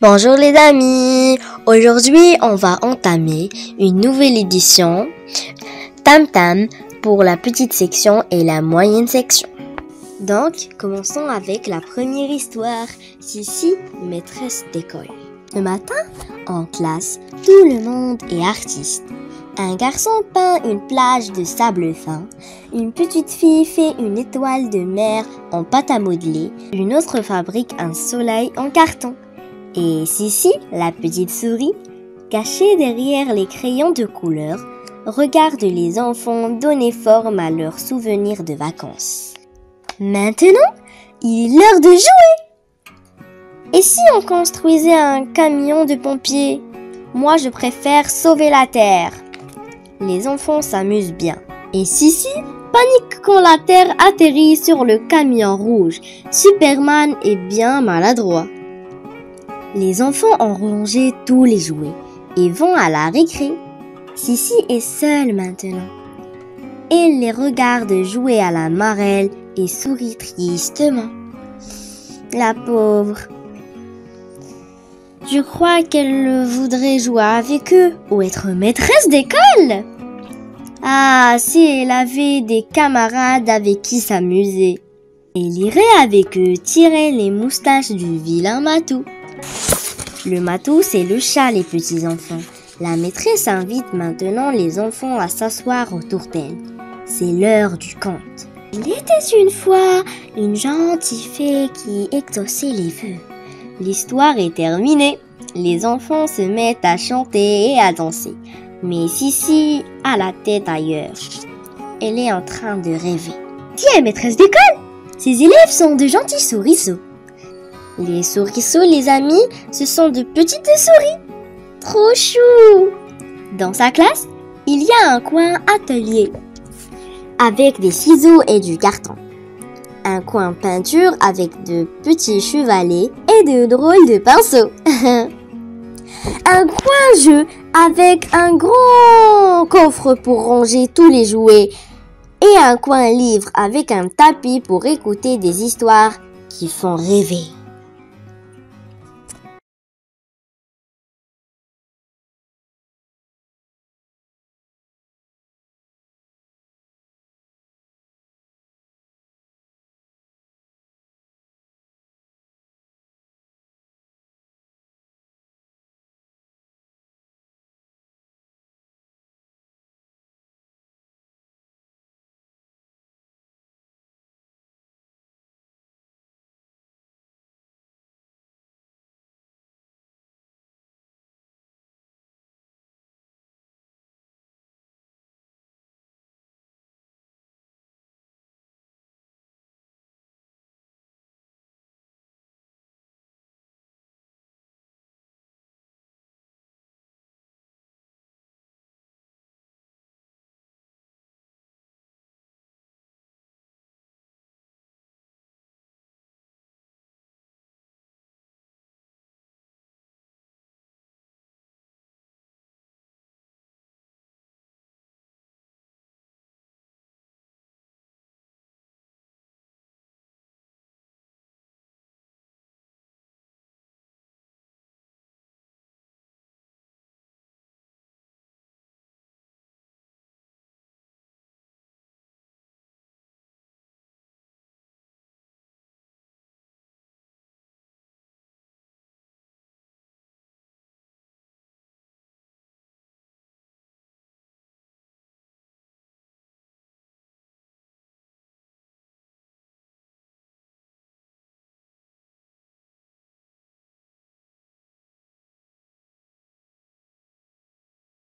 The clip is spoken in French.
Bonjour les amis, aujourd'hui on va entamer une nouvelle édition Tam Tam pour la petite section et la moyenne section. Donc, commençons avec la première histoire. Sissi, maîtresse d'école. Le matin, en classe, tout le monde est artiste. Un garçon peint une plage de sable fin, une petite fille fait une étoile de mer en pâte à modeler, une autre fabrique un soleil en carton. Et Sissi, la petite souris, cachée derrière les crayons de couleur, regarde les enfants donner forme à leurs souvenirs de vacances. Maintenant, il est l'heure de jouer Et si on construisait un camion de pompiers? Moi, je préfère sauver la Terre. Les enfants s'amusent bien. Et Sissi panique quand la Terre atterrit sur le camion rouge. Superman est bien maladroit. Les enfants ont rangé tous les jouets et vont à la récré. Sissi est seule maintenant. Elle les regarde jouer à la marelle et sourit tristement. La pauvre. Je crois qu'elle voudrait jouer avec eux ou être maîtresse d'école? Ah, si elle avait des camarades avec qui s'amuser. Elle irait avec eux tirer les moustaches du vilain matou. Le matou, c'est le chat, les petits enfants. La maîtresse invite maintenant les enfants à s'asseoir autour d'elle. C'est l'heure du conte. Il était une fois une gentille fée qui exauçait les vœux. L'histoire est terminée. Les enfants se mettent à chanter et à danser. Mais Sissi a la tête ailleurs. Elle est en train de rêver. Tiens, maîtresse d'école Ces élèves sont de gentils souriceaux. Les souriceaux, les amis, ce sont de petites souris. Trop chou Dans sa classe, il y a un coin atelier avec des ciseaux et du carton. Un coin peinture avec de petits chevalets et de drôles de pinceaux. un coin jeu avec un grand coffre pour ranger tous les jouets et un coin livre avec un tapis pour écouter des histoires qui font rêver.